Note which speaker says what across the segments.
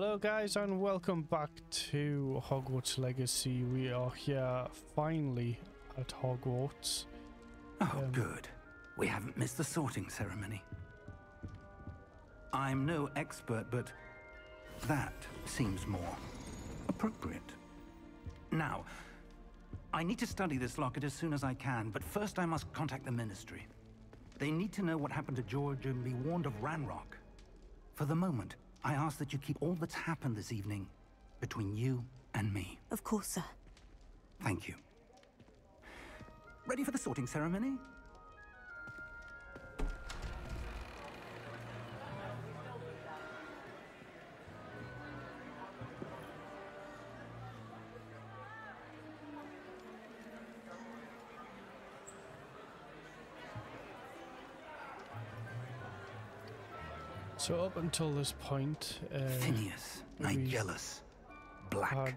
Speaker 1: Hello guys and welcome back to Hogwarts Legacy. We are here finally at Hogwarts.
Speaker 2: Oh,
Speaker 1: Um,
Speaker 2: good. We haven't missed the sorting ceremony. I'm no expert, but that seems more appropriate. Now, I need to study this locket as soon as I can, but first I must contact the Ministry. They need to know what happened to George and be warned of Ranrock. For the moment, I ask that you keep all that's happened this evening between you and me.
Speaker 3: Of course, sir.
Speaker 2: Thank you. Ready for the sorting ceremony?
Speaker 1: So up until this point, uh,
Speaker 2: Phineas,
Speaker 1: we
Speaker 2: Nigellus, Black.
Speaker 1: had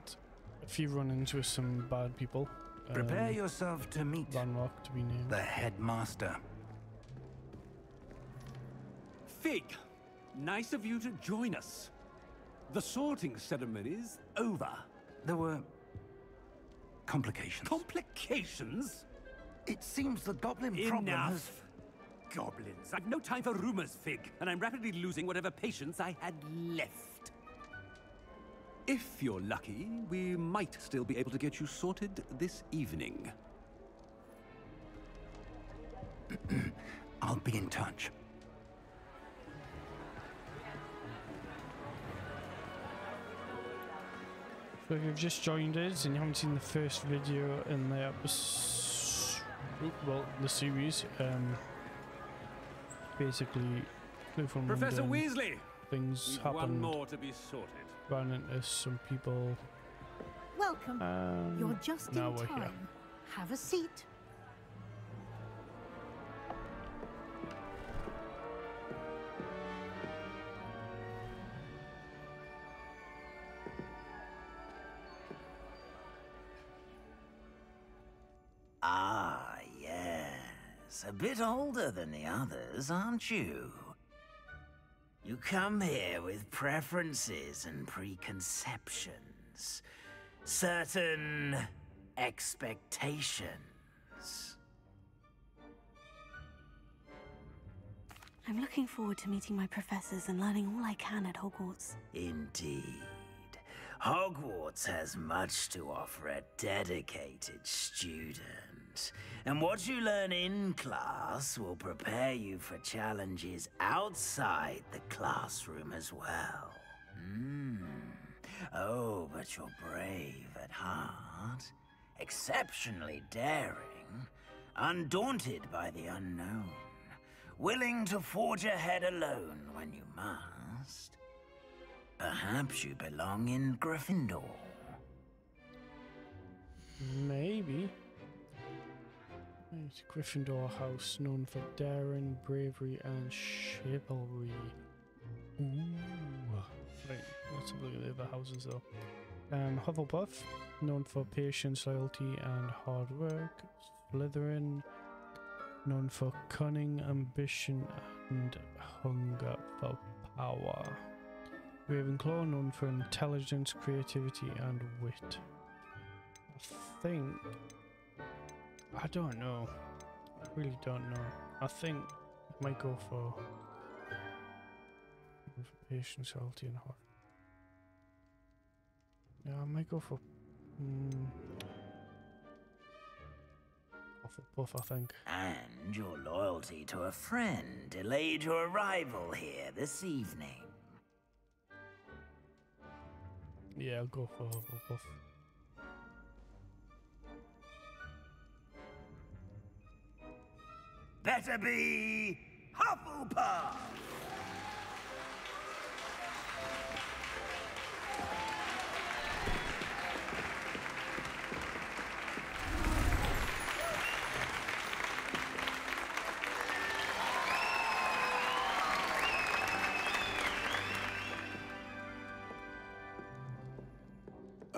Speaker 1: a few run-ins with some bad people.
Speaker 2: Prepare
Speaker 1: Um,
Speaker 2: yourself to meet
Speaker 1: Ranrock to be named.
Speaker 2: the headmaster.
Speaker 4: Fig, nice of you to join us. The sorting ceremony's over.
Speaker 2: There were complications.
Speaker 4: Complications?
Speaker 2: it seems the goblin problem has...
Speaker 4: Enough. Goblins. I've no time for rumors, Fig, and I'm rapidly losing whatever patience I had left. If you're lucky, we might still be able to get you sorted this evening.
Speaker 2: I'll be in touch.
Speaker 1: So if you've just joined us and you haven't seen the first video in the episode, well, the series, um, basically, Clue from
Speaker 4: Professor
Speaker 1: London,
Speaker 4: Weasley!
Speaker 1: things
Speaker 4: We've one more to be sorted.
Speaker 1: ran into some people,
Speaker 3: Welcome.
Speaker 1: um,
Speaker 3: You're just
Speaker 1: now
Speaker 3: in
Speaker 1: we're here.
Speaker 3: time. Have a seat.
Speaker 5: Bit older than the others, aren't you? You come here with preferences and preconceptions. Certain expectations.
Speaker 3: I'm looking forward to meeting my professors and learning all I can at Hogwarts.
Speaker 5: Indeed. Hogwarts has much to offer a dedicated student. And what you learn in class will prepare you for challenges outside the classroom as well. Hmm. Oh, but you're brave at heart, exceptionally daring, undaunted by the unknown, willing to forge ahead alone when you must. Perhaps you belong in Gryffindor.
Speaker 1: Maybe. It's Gryffindor House, known for daring, bravery, and chivalry. Ooh. Right, let's look at the other houses though. Um, Hufflepuff, known for patience, loyalty, and hard work. Slytherin, known for cunning, ambition, and hunger for power. Ravenclaw, known for intelligence, creativity, and wit. I think. I don't know. I really don't know. I think I might go for. Patience, loyalty, and heart. Yeah, I might go for. Hmm. Hufflepuff, I think.
Speaker 5: And your loyalty to a friend delayed your arrival here this evening.
Speaker 1: Yeah, I'll go for Hufflepuff.
Speaker 5: Better be Hufflepuff!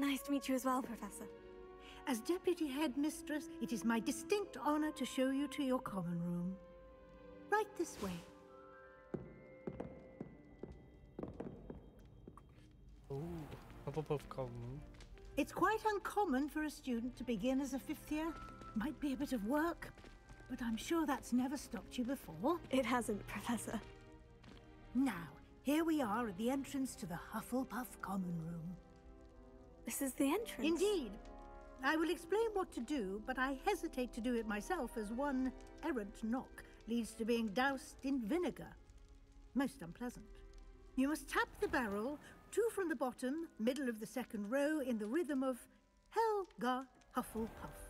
Speaker 3: Nice to meet you as well, Professor.
Speaker 6: As Deputy Headmistress, it is my distinct honor to show you to your common room. Right this way.
Speaker 1: Oh, Hufflepuff column.
Speaker 6: It's quite uncommon for a student to begin as a fifth year. Might be a bit of work, but I'm sure that's never stopped you before.
Speaker 3: It hasn't, Professor.
Speaker 6: Now, here we are at the entrance to the Hufflepuff common room.
Speaker 3: This is the entrance.
Speaker 6: Indeed. I will explain what to do, but I hesitate to do it myself as one errant knock leads to being doused in vinegar. Most unpleasant. You must tap the barrel, two from the bottom, middle of the second row, in the rhythm of Helga Hufflepuff.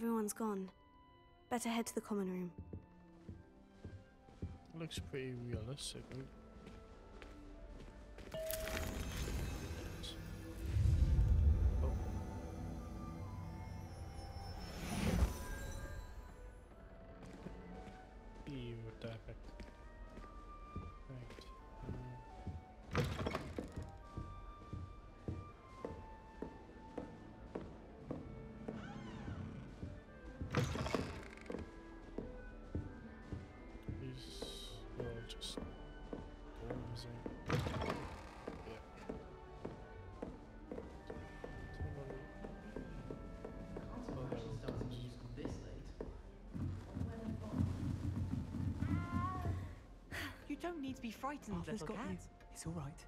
Speaker 3: Everyone's gone. Better head to the common room.
Speaker 1: Looks pretty realistic.
Speaker 7: Don't need to be frightened,
Speaker 8: Arthur's
Speaker 7: little
Speaker 8: got
Speaker 7: cat.
Speaker 8: you. It's all right.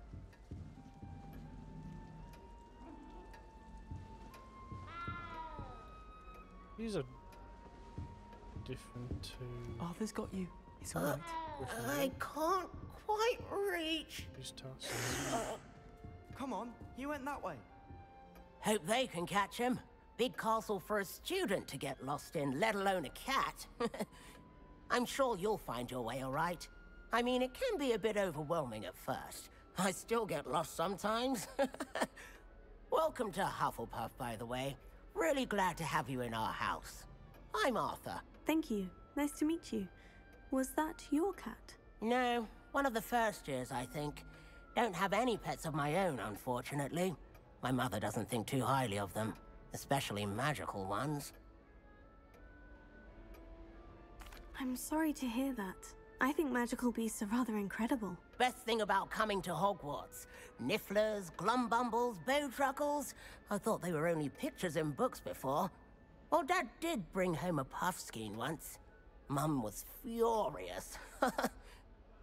Speaker 1: These are different to
Speaker 8: Arthur's got you. It's all uh, right.
Speaker 9: I can't quite reach.
Speaker 1: these tasks.
Speaker 8: Uh, Come on, you went that way.
Speaker 9: Hope they can catch him. Big castle for a student to get lost in, let alone a cat. I'm sure you'll find your way all right. I mean, it can be a bit overwhelming at first. I still get lost sometimes. Welcome to Hufflepuff, by the way. Really glad to have you in our house. I'm Arthur.
Speaker 3: Thank you. Nice to meet you. Was that your cat?
Speaker 9: No, one of the first years, I think. Don't have any pets of my own, unfortunately. My mother doesn't think too highly of them, especially magical ones.
Speaker 3: I'm sorry to hear that. I think magical beasts are rather incredible.
Speaker 9: Best thing about coming to Hogwarts. Nifflers, Glumbumbles, Bowtruckles. I thought they were only pictures in books before. Well, Dad did bring home a Puffskein once. Mum was furious.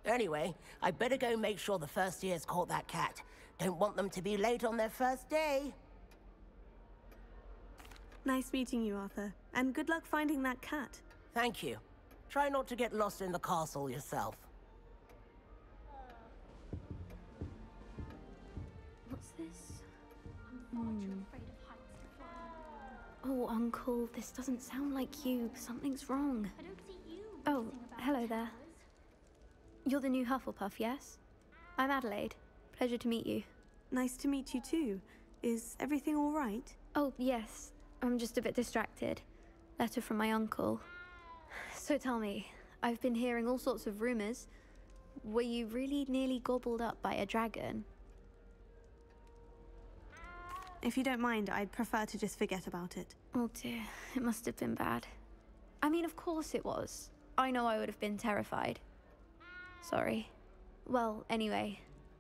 Speaker 9: anyway, I better go make sure the first years caught that cat. Don't want them to be late on their first day.
Speaker 3: Nice meeting you, Arthur. And good luck finding that cat.
Speaker 9: Thank you. Try not to get lost in the castle yourself.
Speaker 3: What's this? Hmm.
Speaker 10: Oh, Uncle, this doesn't sound like you. Something's wrong.
Speaker 11: I don't see you.
Speaker 10: Oh,
Speaker 11: about
Speaker 10: hello
Speaker 11: your
Speaker 10: there. You're the new Hufflepuff, yes? I'm Adelaide. Pleasure to meet you.
Speaker 3: Nice to meet you too. Is everything all right?
Speaker 10: Oh, yes. I'm just a bit distracted. Letter from my uncle. So tell me, I've been hearing all sorts of rumors. Were you really nearly gobbled up by a dragon?
Speaker 3: If you don't mind, I'd prefer to just forget about it.
Speaker 10: Oh dear, it must have been bad. I mean, of course it was. I know I would have been terrified. Sorry. Well, anyway,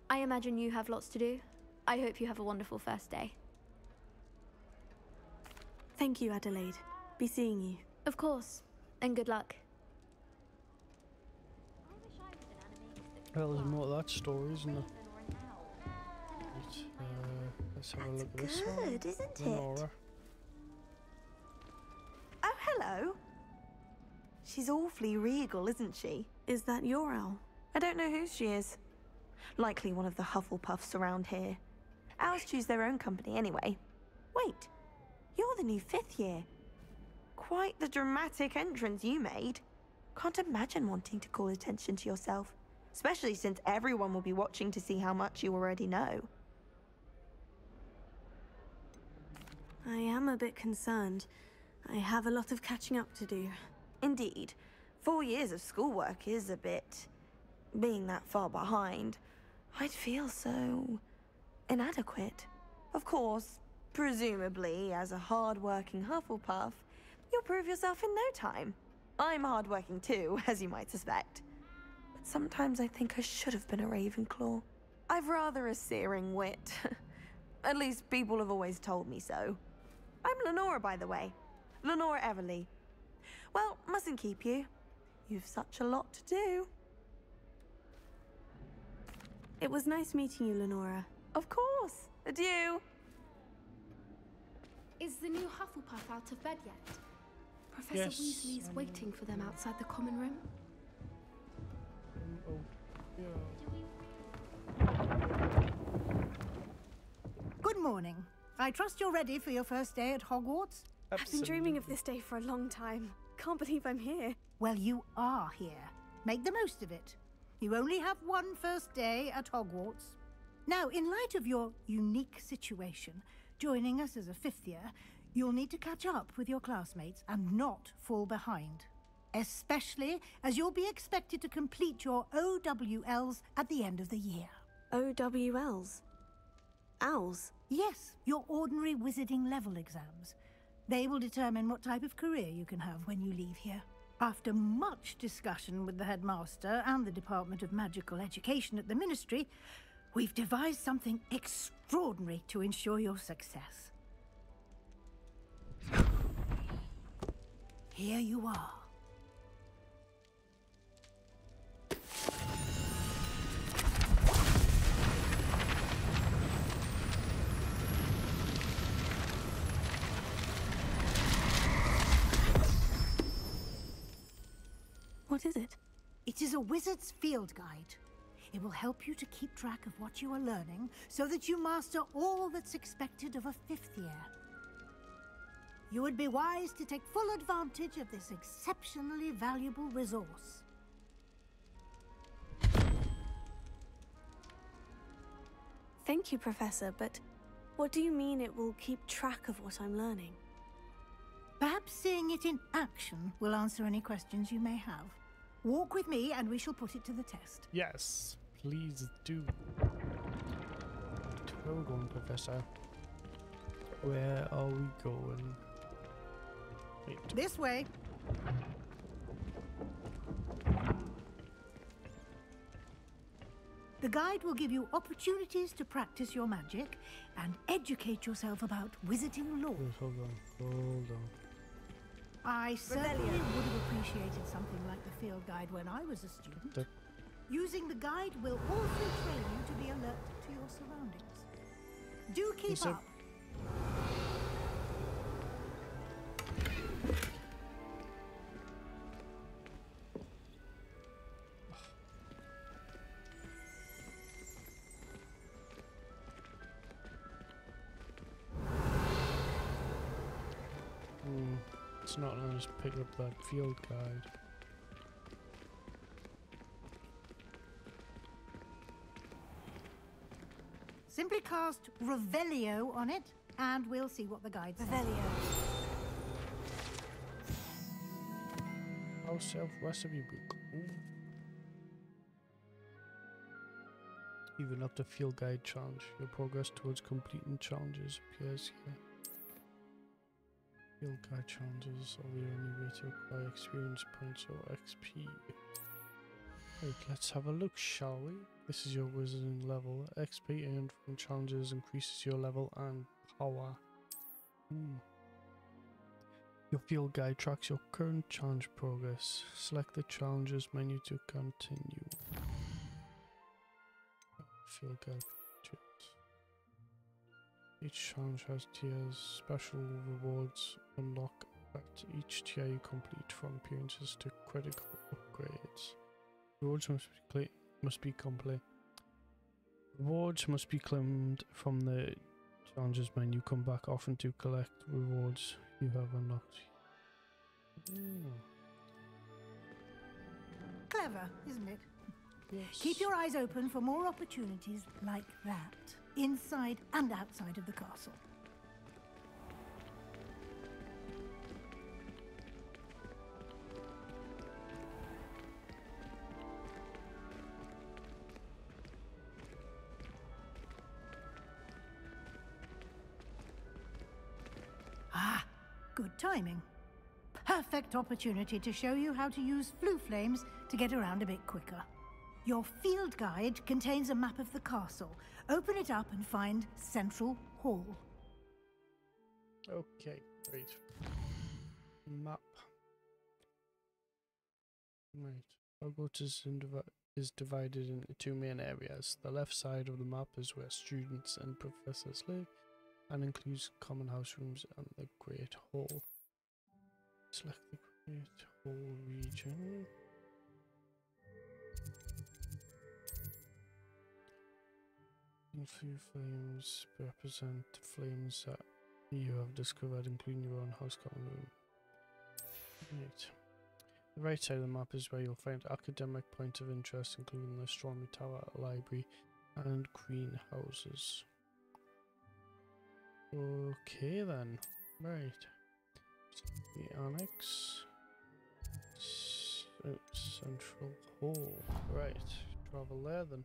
Speaker 10: I imagine you have lots to do. I hope you have a wonderful first day.
Speaker 3: Thank you, Adelaide. Be seeing you.
Speaker 10: Of course, and good luck.
Speaker 11: I wish I was an animagus that
Speaker 1: Well, there's more to
Speaker 11: fly.
Speaker 1: that story, isn't there?
Speaker 11: Raven or an owl.
Speaker 1: Right, uh, let's have a
Speaker 3: That's
Speaker 1: look at this one.
Speaker 3: good, isn't it?
Speaker 12: Oh, hello. She's awfully regal, isn't she?
Speaker 3: Is that your owl?
Speaker 12: I don't know who she is. Likely one of the Hufflepuffs around here. Owls choose their own company anyway. Wait, you're the new fifth year. Quite the dramatic entrance you made. Can't imagine wanting to call attention to yourself, especially since everyone will be watching to see how much you already know.
Speaker 3: I am a bit concerned. I have a lot of catching up to do.
Speaker 12: Indeed, four years of schoolwork is a bit. being that far behind. I'd feel so. inadequate. Of course, presumably, as a hard-working Hufflepuff, you'll prove yourself in no time. I'm hard-working too, as you might suspect. But sometimes I think I should have been a Ravenclaw. I've rather a searing wit. At least people have always told me so. I'm Lenora, by the way. Lenora Everly. Well, mustn't keep you. You've such a lot to do.
Speaker 3: It was nice meeting you, Lenora.
Speaker 12: Of course. Adieu.
Speaker 13: Is the new Hufflepuff out of bed yet? Professor
Speaker 1: Yes,
Speaker 13: Weasley is
Speaker 1: um,
Speaker 13: waiting for them outside the common room.
Speaker 1: Yeah.
Speaker 6: Good morning. I trust you're ready for your first day at Hogwarts?
Speaker 3: I've been dreaming of this day for a long time. Can't believe I'm here.
Speaker 6: Well, you are here. Make the most of it. You only have one first day at Hogwarts. Now, in light of your unique situation, joining us as a fifth year, you'll need to catch up with your classmates and not fall behind. Especially as you'll be expected to complete your OWLs at the end of the year.
Speaker 3: OWLs. Owls.
Speaker 6: Yes, your ordinary wizarding level exams. They will determine what type of career you can have when you leave here. After much discussion with the headmaster and the Department of Magical Education at the Ministry, we've devised something extraordinary to ensure your success. Here you are.
Speaker 3: What is it?
Speaker 6: It is a wizard's field guide. It will help you to keep track of what you are learning so that you master all that's expected of a fifth year. You would be wise to take full advantage of this exceptionally valuable resource.
Speaker 3: Thank you, Professor, but what do you mean it will keep track of what I'm learning?
Speaker 6: Perhaps seeing it in action will answer any questions you may have. Walk with me and we shall put it to the test.
Speaker 1: Yes, please do. Right, Where are we going, Professor? Where are we going? Wait.
Speaker 6: This way. The guide will give you opportunities to practice your magic and educate yourself about wizarding lore.
Speaker 1: Wait, hold on, hold on.
Speaker 6: I certainly would have appreciated something like the field guide when I was a student.
Speaker 1: The-
Speaker 6: Using the guide will also train you to be alert to your surroundings. Do keep
Speaker 1: Is there- it's not, I'll just pick up that field guide.
Speaker 6: Simply cast Revelio on it, and we'll see what the guide says.
Speaker 12: Revelio.
Speaker 1: House Elf Recipe Book. Ooh. You've unlocked field guide challenge. Your progress towards completing challenges appears here. Field guide challenges are the only way to acquire experience points or XP. Right, let's have a look, shall we? This is your wizarding level. XP earned from challenges increases your level and power. Hmm. Your field guide tracks your current challenge progress. Select the challenges menu to continue. Field guide. Each challenge has tiers. Special rewards unlock at each tier you complete from appearances to critical upgrades. Rewards must be must be complete. Rewards must be claimed from the challenges menu. Come back often to collect rewards you have unlocked. Hmm.
Speaker 6: Clever, isn't it?
Speaker 1: Yes.
Speaker 6: Keep your eyes open for more opportunities like that, inside and outside of the castle. Good timing. Perfect opportunity to show you how to use flue flames to get around a bit quicker. Your field guide contains a map of the castle. Open it up and find Central Hall.
Speaker 1: Okay, great. Map. Right. Hogwarts is divided into two main areas. The left side of the map is where students and professors live and includes common house rooms and the Great Hall. Select the Great Hall region. Flue flames represent flames that you have discovered, including your own house common room. Right. The right side of the map is where you'll find academic points of interest, including the Astronomy Tower, library, and greenhouses. Okay then. Right. The annex. Uh, Central Hall. Right. Travel there then.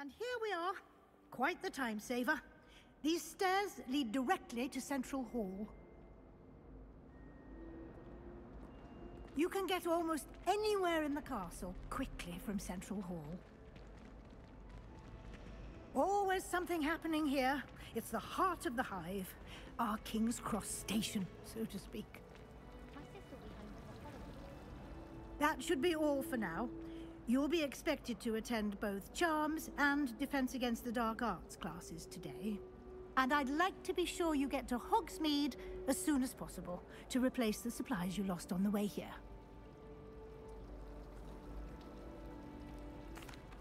Speaker 6: And here we are. Quite the time saver. These stairs lead directly to Central Hall. You can get almost anywhere in the castle quickly from Central Hall. Always something happening here. It's the heart of the hive. Our King's Cross station, so to speak. That should be all for now. You'll be expected to attend both Charms and Defense Against the Dark Arts classes today. And I'd like to be sure you get to Hogsmeade as soon as possible to replace the supplies you lost on the way here.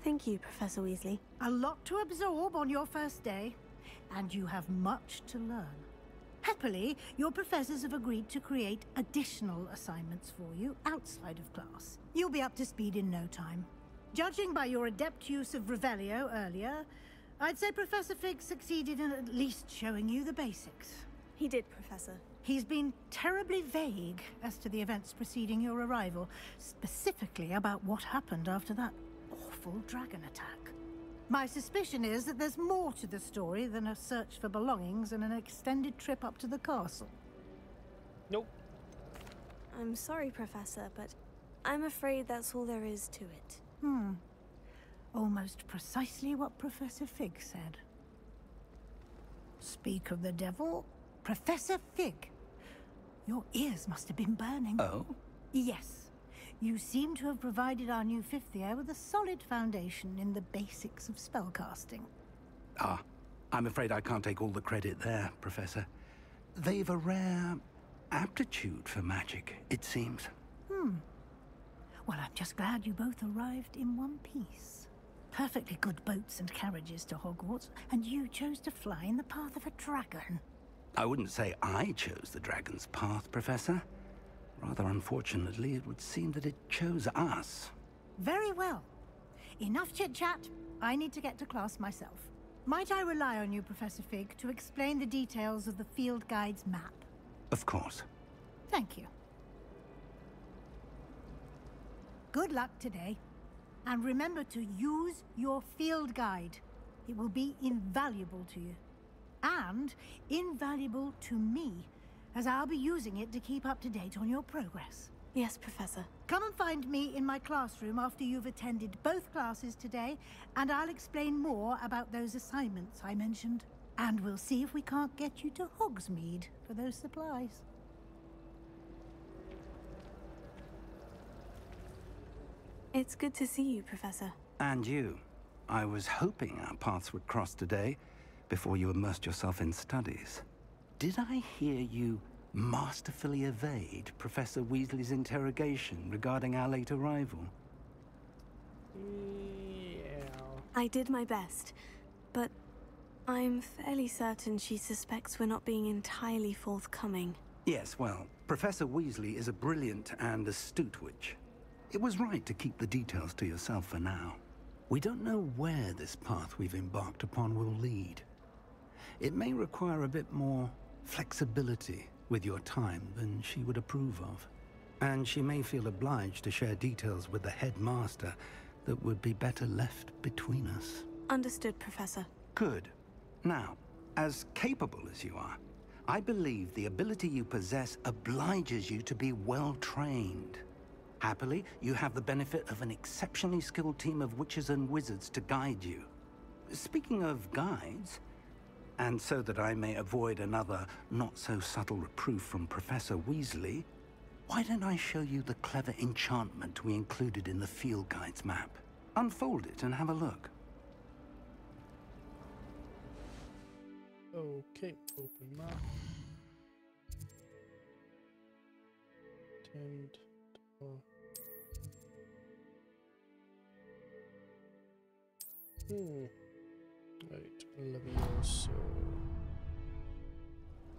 Speaker 12: Thank you, Professor Weasley.
Speaker 6: A lot to absorb on your first day, and you have much to learn. Happily, your professors have agreed to create additional assignments for you outside of class. You'll be up to speed in no time. Judging by your adept use of Revelio earlier, I'd say Professor Fig succeeded in at least showing you the basics.
Speaker 12: He did, Professor.
Speaker 6: He's been terribly vague as to the events preceding your arrival, specifically about what happened after that awful dragon attack. My suspicion is that there's more to the story than a search for belongings and an extended trip up to the castle.
Speaker 1: Nope.
Speaker 12: I'm sorry, Professor, but I'm afraid that's all there is to it.
Speaker 6: Hmm. Almost precisely what Professor Fig said. Speak of the devil, Professor Fig. Your ears must have been burning.
Speaker 2: Oh?
Speaker 6: Yes. You seem to have provided our new fifth year with a solid foundation in the basics of spellcasting.
Speaker 2: Ah, I'm afraid I can't take all the credit there, Professor. They've a rare aptitude for magic, it seems.
Speaker 6: Hmm. Well, I'm just glad you both arrived in one piece. perfectly good boats and carriages to Hogwarts, and you chose to fly in the path of a dragon.
Speaker 2: I wouldn't say I chose the dragon's path, Professor. Rather unfortunately, it would seem that it chose us.
Speaker 6: Very well. Enough chit-chat. I need to get to class myself. Might I rely on you, Professor Fig, to explain the details of the field guide's map?
Speaker 2: Of course.
Speaker 6: Thank you. Good luck today. And remember to use your field guide. It will be invaluable to you. And invaluable to me, as I'll be using it to keep up to date on your progress.
Speaker 3: Yes, Professor.
Speaker 6: Come and find me in my classroom after you've attended both classes today, and I'll explain more about those assignments I mentioned. And we'll see if we can't get you to Hogsmeade for those supplies.
Speaker 3: It's good to see you, Professor.
Speaker 2: And you. I was hoping our paths would cross today, before you immersed yourself in studies. Did I hear you masterfully evade Professor Weasley's interrogation regarding our late arrival?
Speaker 1: Yeah.
Speaker 3: I did my best, but I'm fairly certain she suspects we're not being entirely forthcoming.
Speaker 2: Yes, well, Professor Weasley is a brilliant and astute witch. It was right to keep the details to yourself for now. We don't know where this path we've embarked upon will lead. It may require a bit more flexibility with your time than she would approve of. And she may feel obliged to share details with the headmaster that would be better left between us.
Speaker 3: Understood, Professor.
Speaker 2: Good. Now, as capable as you are, I believe the ability you possess obliges you to be well trained. Happily, you have the benefit of an exceptionally skilled team of witches and wizards to guide you. Speaking of guides, and so that I may avoid another not-so-subtle reproof from Professor Weasley, why don't I show you the clever enchantment we included in the field guide's map? Unfold it and have a look.
Speaker 1: Okay, open map. Tend. Hmm. Right, Levioso.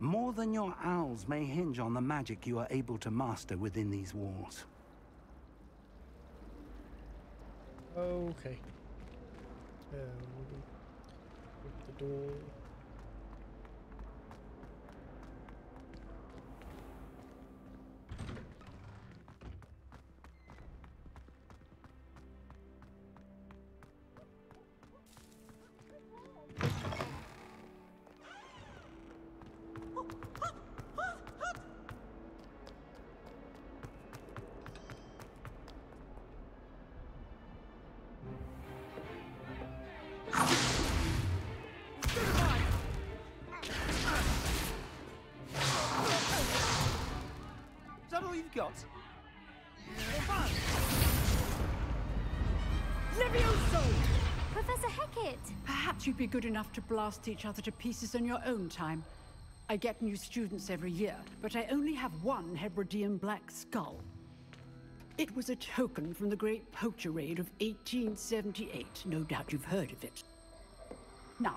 Speaker 2: More than your owls may hinge on the magic you are able to master within these walls.
Speaker 1: Okay. Uh, the door.
Speaker 8: Is that you've got?
Speaker 14: Levioso!
Speaker 11: Professor Hecat!
Speaker 14: Perhaps you'd be good enough to blast each other to pieces in your own time. I get new students every year, but I only have one Hebridean black skull. It was a token from the Great Poacher Raid of 1878. No doubt you've heard of it. Now,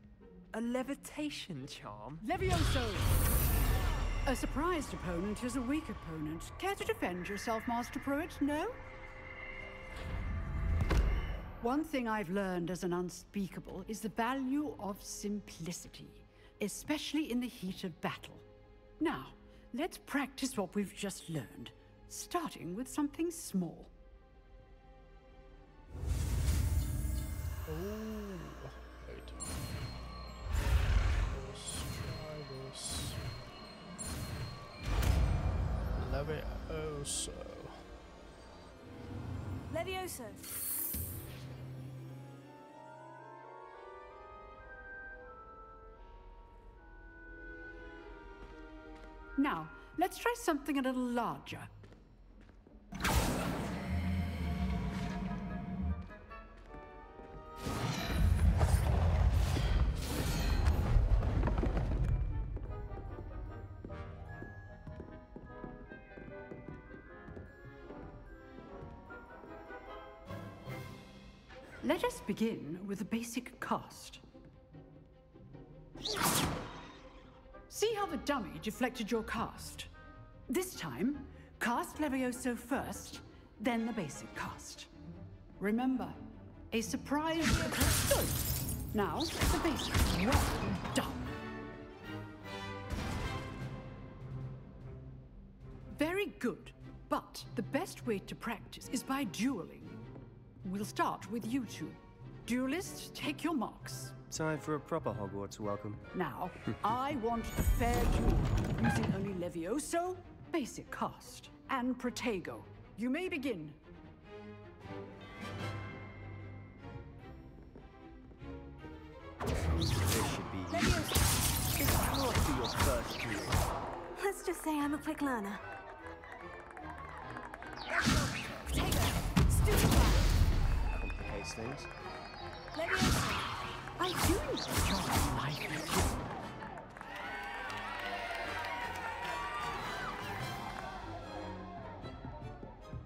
Speaker 8: A levitation charm?
Speaker 14: Levioso! A surprised opponent is a weak opponent. Care to defend yourself, Master Prewett? No? One thing I've learned as an unspeakable is the value of simplicity. especially in the heat of battle. Now, let's practice what we've just learned, starting with something small.
Speaker 1: Oh, Levioso. Oh, Levioso.
Speaker 14: Now, let's try something a little larger. Begin with a basic cast. See how the dummy deflected your cast? This time, cast Levioso first, then the basic cast. Remember, a surprise. Now, the basic. Well done. Very good. But the best way to practice is by dueling. We'll start with you two. Duelists, take your marks.
Speaker 15: Time for a proper Hogwarts welcome.
Speaker 14: Now, I want a fair duel, using only Levioso, basic cast, and Protego. You may begin.
Speaker 15: This should be easy. It's hard for your first duel.
Speaker 3: Let's just say I'm a quick learner.
Speaker 15: Complicates things.
Speaker 14: I do enjoy life.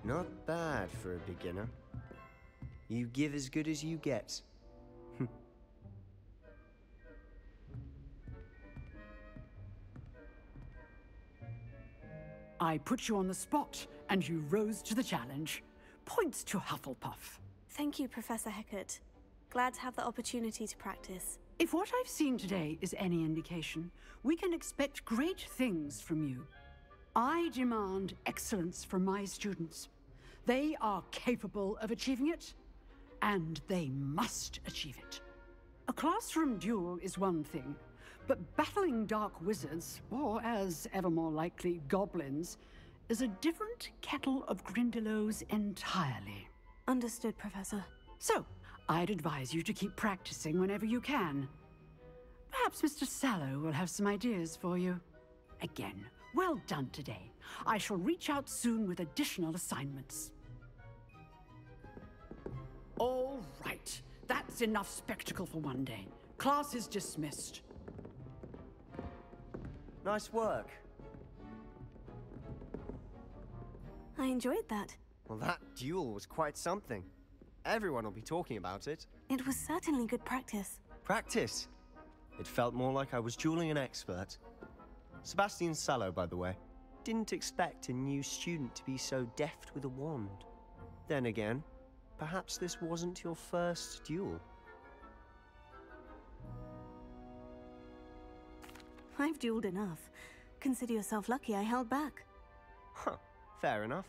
Speaker 15: Not bad for a beginner. You give as good as you get.
Speaker 14: I put you on the spot, and you rose to the challenge. Points to Hufflepuff.
Speaker 3: Thank you, Professor Hecat. Glad to have the opportunity to practice.
Speaker 14: If what I've seen today is any indication, we can expect great things from you. I demand excellence from my students. They are capable of achieving it, and they must achieve it. A classroom duel is one thing, but battling dark wizards, or as ever more likely, goblins, is a different kettle of Grindylows entirely.
Speaker 3: Understood, Professor.
Speaker 14: So, I'd advise you to keep practicing whenever you can. Perhaps Mr. Sallow will have some ideas for you. Again, well done today. I shall reach out soon with additional assignments. All right. That's enough spectacle for one day. Class is dismissed.
Speaker 15: Nice work.
Speaker 3: I enjoyed that.
Speaker 15: Well, that duel was quite something. Everyone will be talking about it.
Speaker 3: It was certainly good practice.
Speaker 15: Practice. It felt more like I was dueling an expert. Sebastian Sallow, by the way. Didn't expect a new student to be so deft with a wand. Then again, perhaps this wasn't your first duel.
Speaker 3: I've dueled enough. Consider yourself lucky I held back.
Speaker 15: Huh, fair enough.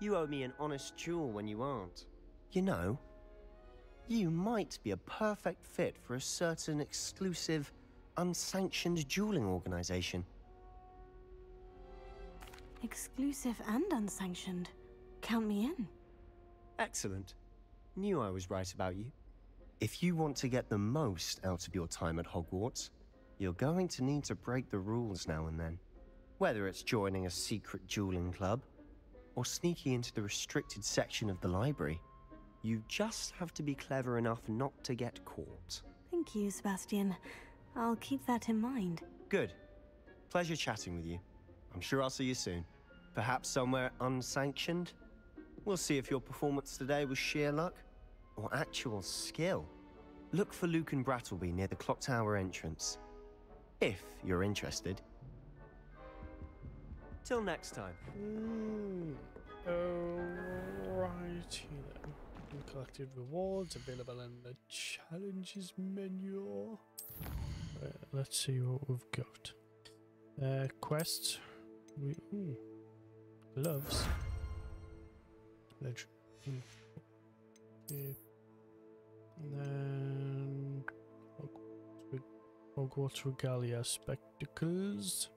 Speaker 15: You owe me an honest duel when you aren't. You know, you might be a perfect fit for a certain exclusive, unsanctioned dueling organization.
Speaker 3: Exclusive and unsanctioned. Count me in.
Speaker 15: Excellent. Knew I was right about you. If you want to get the most out of your time at Hogwarts, you're going to need to break the rules now and then. Whether it's joining a secret dueling club, or sneaking into the restricted section of the library, you just have to be clever enough not to get caught.
Speaker 3: Thank you, Sebastian. I'll keep that in mind.
Speaker 15: Good. Pleasure chatting with you. I'm sure I'll see you soon. Perhaps somewhere unsanctioned? We'll see if your performance today was sheer luck or actual skill. Look for Lucan Brattleby near the clock tower entrance. If you're interested. Till next time.
Speaker 1: Mm, alrighty then. Collected rewards available in the challenges menu. uh, let's see what we've got. Uh, quests. We ooh, gloves. Leg. Hmm. Yeah. And then Hogwarts, Regalia spectacles.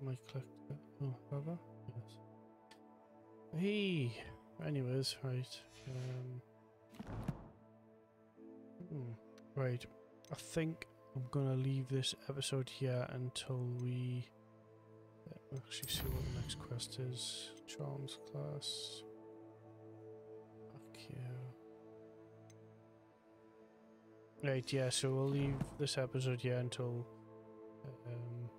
Speaker 1: Might collect that. Oh, I? Yes. Hey. Anyways, right. Um. hmm, Right. I think I'm gonna leave this episode here until we actually see what the next quest is. Charms class. Here. Right, yeah, so we'll leave this episode here until um,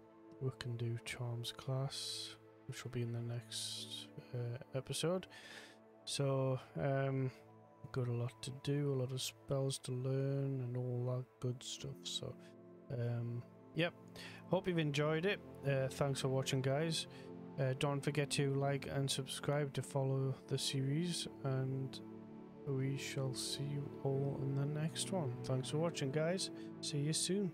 Speaker 1: we can do Charms class, which will be in the next uh, episode. So, um, got a lot to do, a lot of spells to learn, and all that good stuff. So, um, yep. Hope you've enjoyed it. Uh, thanks for watching, guys. Uh, don't forget to like and subscribe to follow the series, and we shall see you all in the next one. Thanks for watching, guys. See you soon.